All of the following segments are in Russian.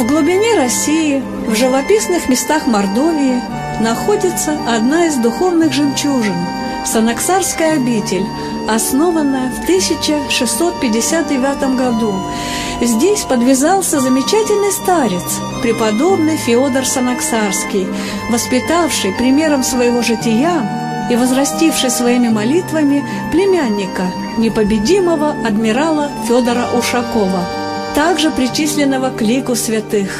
В глубине России, в живописных местах Мордовии находится одна из духовных жемчужин – Санаксарская обитель, основанная в 1659 году. Здесь подвязался замечательный старец, преподобный Феодор Санаксарский, воспитавший примером своего жития и возрастивший своими молитвами племянника, непобедимого адмирала Федора Ушакова, также причисленного к лику святых.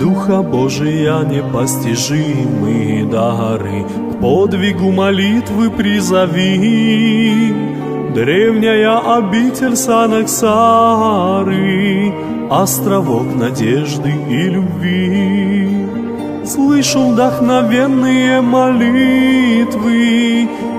Духа Божия непостижимые дары, К подвигу молитвы призови. Древняя обитель Санаксары, Островок надежды и любви. Слышу вдохновенные молитвы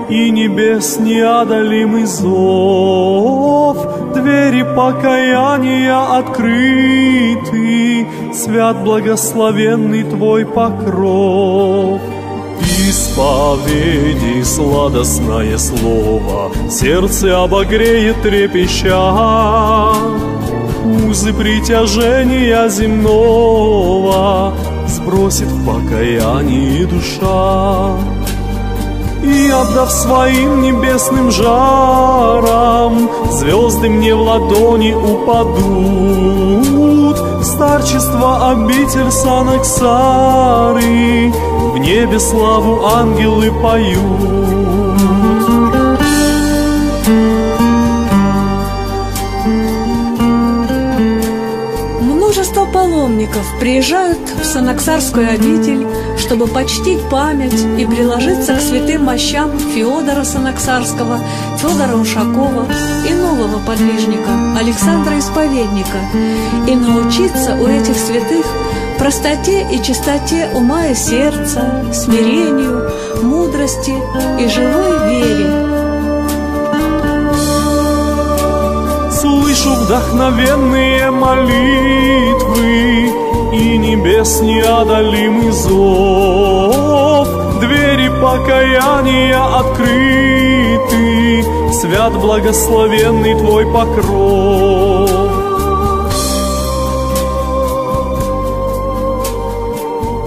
И небес неодолимый зов, Двери покаяния открыты, Свят благословенный Твой покров. Исповеди сладостное слово Сердце обогреет трепеща Узы притяжения земного Сбросит в покаянии душа и отдав своим небесным жарам, Звезды мне в ладони упадут. Старчество обитель Санаксары, В небе славу ангелы поют. Паломников приезжают в Санаксарскую обитель, чтобы почтить память и приложиться к святым мощам Феодора Санаксарского, Федора Ушакова и нового подвижника Александра Исповедника и научиться у этих святых простоте и чистоте ума и сердца, смирению, мудрости и живой вере. Слышу вдохновенные молитвы И небес неодолимый зов. Двери покаяния открыты Свят благословенный Твой покров.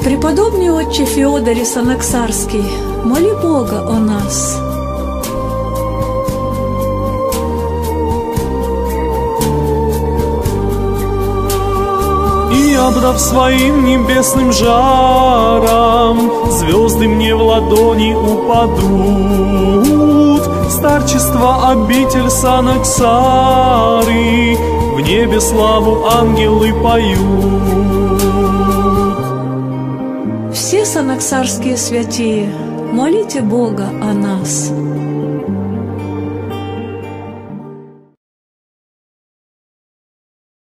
Преподобный отче Феодоре Санаксарский, моли Бога о И обдав своим небесным жаром, Звезды мне в ладони упадут. Старчество обитель Санаксары, В небе славу ангелы поют. Все санаксарские святые, молите Бога о нас.